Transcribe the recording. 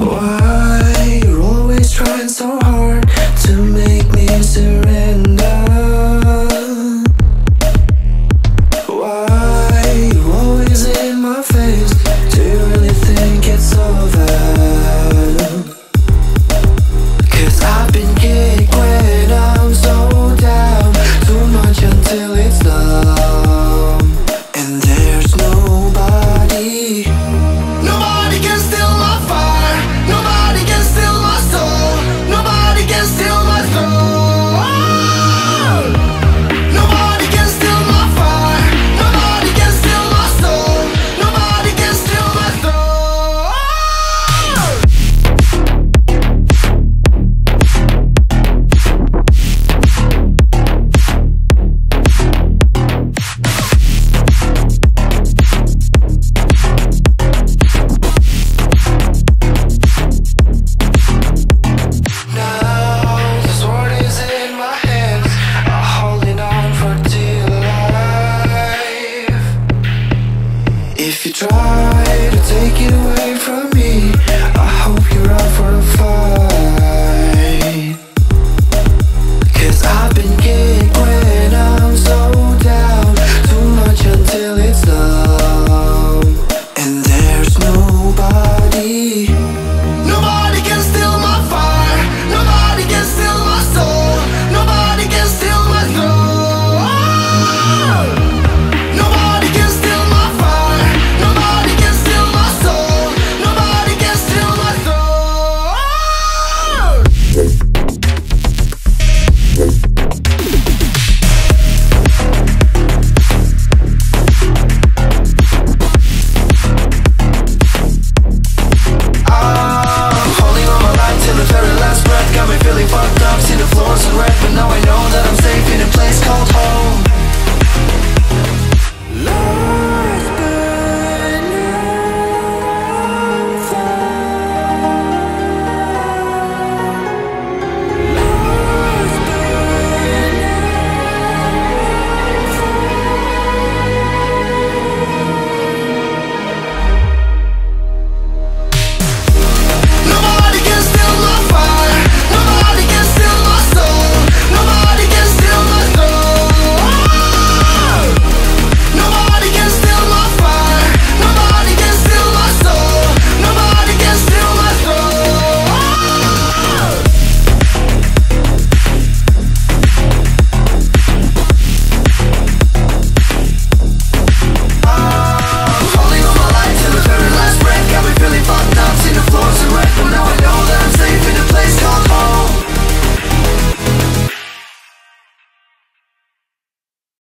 Why you're always trying so hard to make me surrender? Why you always in my face?